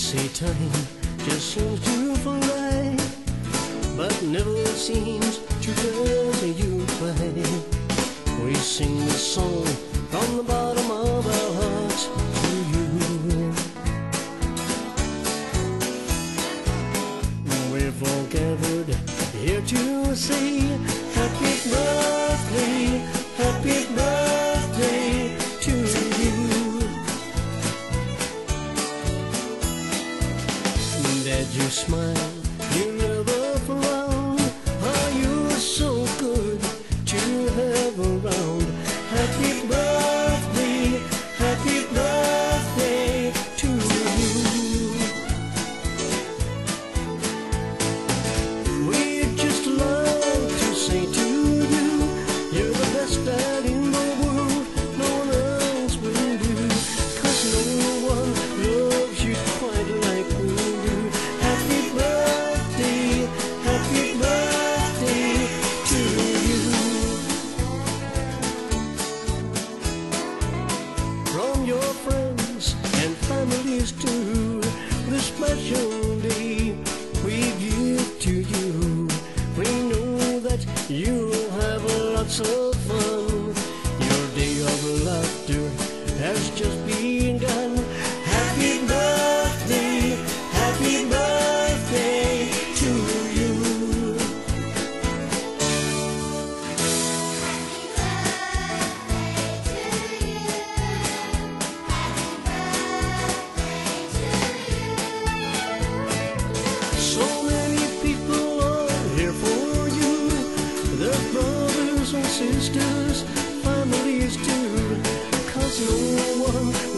say time just seems to fly, but never seems to pass you by. We sing this song from the bottom of our hearts to you. We've all gathered here to see you smile. You know your friends and families too. The special sisters, families too, cause no one